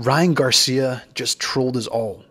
Ryan Garcia just trolled us all.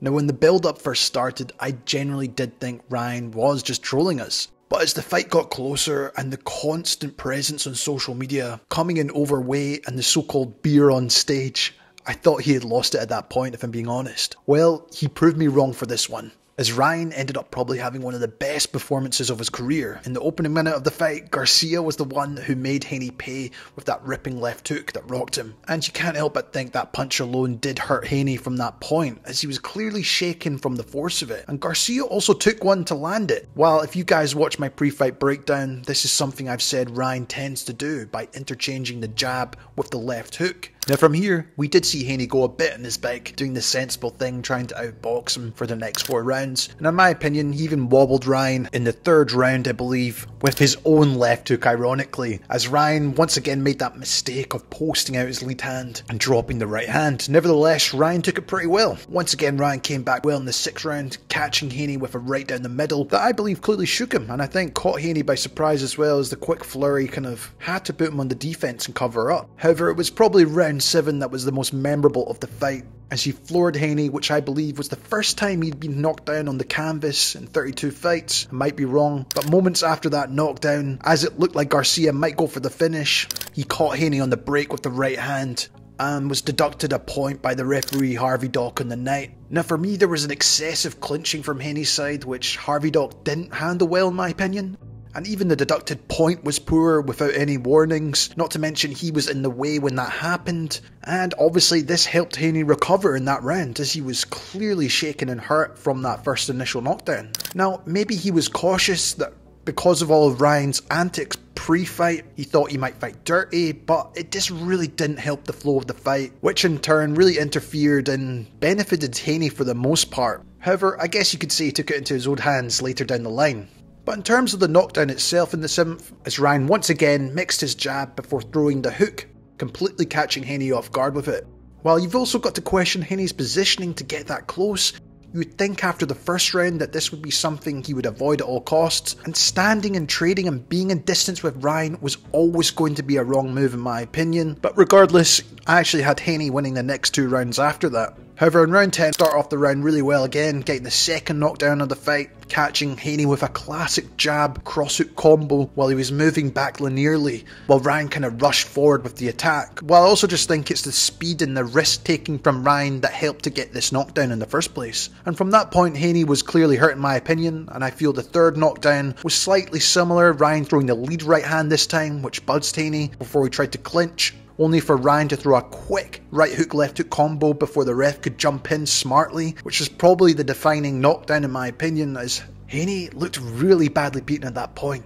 Now, when the build up first started, I generally did think Ryan was just trolling us. But as the fight got closer and the constant presence on social media, coming in overweight and the so called beer on stage, I thought he had lost it at that point, if I'm being honest. Well, he proved me wrong for this one as Ryan ended up probably having one of the best performances of his career. In the opening minute of the fight, Garcia was the one who made Haney pay with that ripping left hook that rocked him. And you can't help but think that punch alone did hurt Haney from that point, as he was clearly shaken from the force of it. And Garcia also took one to land it. While if you guys watch my pre-fight breakdown, this is something I've said Ryan tends to do by interchanging the jab with the left hook. Now from here, we did see Haney go a bit on his bike, doing the sensible thing, trying to outbox him for the next four rounds. And in my opinion, he even wobbled Ryan in the third round, I believe, with his own left hook, ironically, as Ryan once again made that mistake of posting out his lead hand and dropping the right hand. Nevertheless, Ryan took it pretty well. Once again, Ryan came back well in the sixth round, catching Haney with a right down the middle that I believe clearly shook him, and I think caught Haney by surprise as well as the quick flurry kind of had to put him on the defense and cover up. However, it was probably round 7 that was the most memorable of the fight, as he floored Haney, which I believe was the first time he'd been knocked down on the canvas in 32 fights. I might be wrong, but moments after that knockdown, as it looked like Garcia might go for the finish, he caught Haney on the break with the right hand and was deducted a point by the referee Harvey Dock on the night. Now, for me, there was an excessive clinching from Haney's side, which Harvey Dock didn't handle well, in my opinion and even the deducted point was poor without any warnings, not to mention he was in the way when that happened, and obviously this helped Haney recover in that round as he was clearly shaken and hurt from that first initial knockdown. Now, maybe he was cautious that because of all of Ryan's antics pre-fight, he thought he might fight dirty, but it just really didn't help the flow of the fight, which in turn really interfered and benefited Haney for the most part. However, I guess you could say he took it into his own hands later down the line. But in terms of the knockdown itself in the 7th, as Ryan once again mixed his jab before throwing the hook, completely catching Haney off guard with it. While you've also got to question Haney's positioning to get that close, you would think after the first round that this would be something he would avoid at all costs, and standing and trading and being in distance with Ryan was always going to be a wrong move in my opinion. But regardless, I actually had Haney winning the next two rounds after that. However, in round 10, start off the round really well again, getting the second knockdown of the fight, catching Haney with a classic jab cross hook combo while he was moving back linearly, while Ryan kind of rushed forward with the attack. While I also just think it's the speed and the risk taking from Ryan that helped to get this knockdown in the first place. And from that point, Haney was clearly hurt in my opinion, and I feel the third knockdown was slightly similar, Ryan throwing the lead right hand this time, which buzzed Haney before he tried to clinch, only for Ryan to throw a quick right hook left hook combo before the ref could jump in smartly, which is probably the defining knockdown in my opinion, as Haney looked really badly beaten at that point.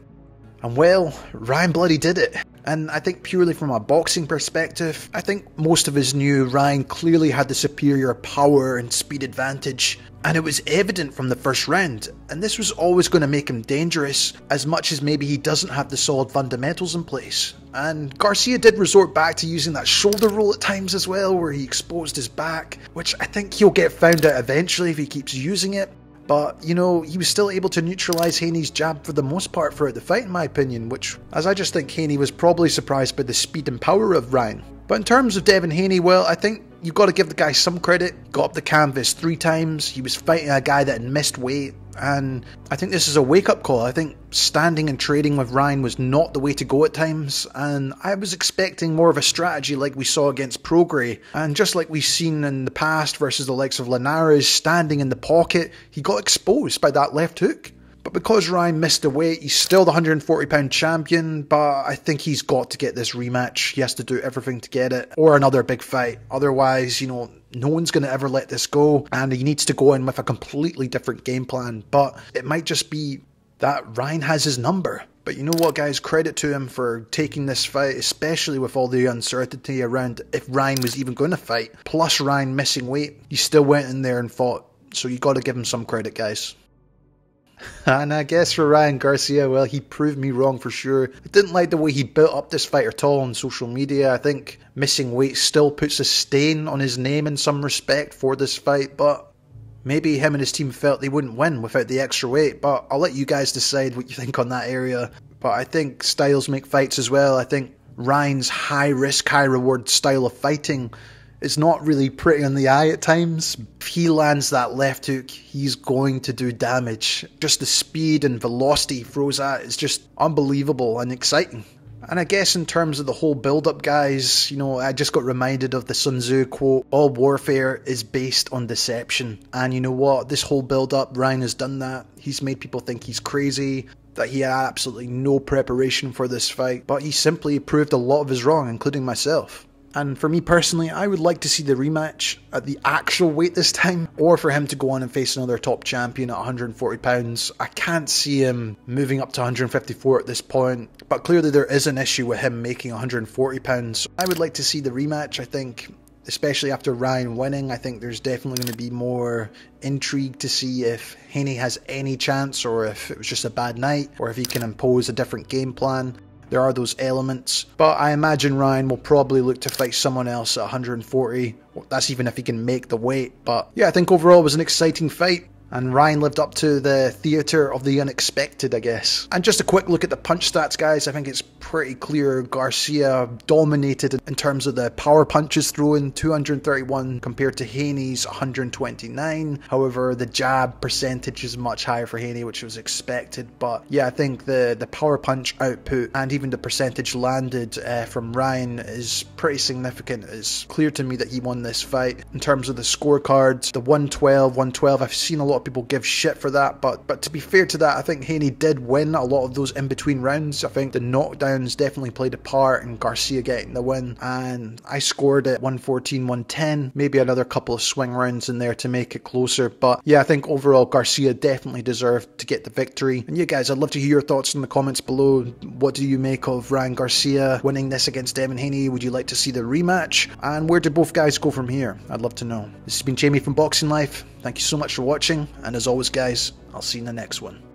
And well, Ryan Bloody did it. And I think purely from a boxing perspective, I think most of us knew Ryan clearly had the superior power and speed advantage. And it was evident from the first round, and this was always going to make him dangerous, as much as maybe he doesn't have the solid fundamentals in place. And Garcia did resort back to using that shoulder roll at times as well, where he exposed his back, which I think he'll get found out eventually if he keeps using it. But, you know, he was still able to neutralise Haney's jab for the most part throughout the fight, in my opinion, which, as I just think Haney was probably surprised by the speed and power of Ryan. But in terms of Devin Haney, well, I think you've got to give the guy some credit. Got up the canvas three times. He was fighting a guy that had missed weight. And I think this is a wake up call. I think standing and trading with Ryan was not the way to go at times. And I was expecting more of a strategy like we saw against Prograis. And just like we've seen in the past versus the likes of Linares standing in the pocket, he got exposed by that left hook. But because Ryan missed the weight, he's still the 140 pound champion. But I think he's got to get this rematch. He has to do everything to get it, or another big fight. Otherwise, you know, no one's going to ever let this go, and he needs to go in with a completely different game plan. But it might just be that Ryan has his number. But you know what, guys? Credit to him for taking this fight, especially with all the uncertainty around if Ryan was even going to fight. Plus, Ryan missing weight, he still went in there and fought. So you got to give him some credit, guys. And I guess for Ryan Garcia, well, he proved me wrong for sure. I didn't like the way he built up this fight at all on social media. I think missing weight still puts a stain on his name in some respect for this fight, but maybe him and his team felt they wouldn't win without the extra weight. But I'll let you guys decide what you think on that area. But I think styles make fights as well. I think Ryan's high risk, high reward style of fighting is not really pretty on the eye at times. If he lands that left hook, he's going to do damage. Just the speed and velocity he throws at is just unbelievable and exciting. And I guess in terms of the whole build up, guys, you know, I just got reminded of the Sun Tzu quote all warfare is based on deception. And you know what? This whole build up, Ryan has done that. He's made people think he's crazy, that he had absolutely no preparation for this fight, but he simply proved a lot of his wrong, including myself. And for me personally, I would like to see the rematch at the actual weight this time, or for him to go on and face another top champion at 140 pounds. I can't see him moving up to 154 at this point, but clearly there is an issue with him making 140 pounds. I would like to see the rematch. I think especially after Ryan winning, I think there's definitely going to be more intrigue to see if Haney has any chance or if it was just a bad night or if he can impose a different game plan. There are those elements, but I imagine Ryan will probably look to fight someone else at 140. That's even if he can make the weight. But yeah, I think overall it was an exciting fight. And Ryan lived up to the theatre of the unexpected, I guess. And just a quick look at the punch stats, guys. I think it's pretty clear Garcia dominated in terms of the power punches thrown 231 compared to Haney's 129. However, the jab percentage is much higher for Haney, which was expected. But yeah, I think the, the power punch output and even the percentage landed uh, from Ryan is pretty significant. It's clear to me that he won this fight. In terms of the scorecards, the 112, 112, I've seen a lot of people give shit for that, but but to be fair to that, I think Haney did win a lot of those in between rounds. I think the knockdowns definitely played a part in Garcia getting the win, and I scored it 114, 110, maybe another couple of swing rounds in there to make it closer. But yeah, I think overall Garcia definitely deserved to get the victory. And you guys, I'd love to hear your thoughts in the comments below. What do you make of Ryan Garcia winning this against Devin Haney? Would you like to see the rematch? And where do both guys go from here? I'd love to know. This has been Jamie from Boxing Life. Thank you so much for watching, and as always, guys, I'll see you in the next one.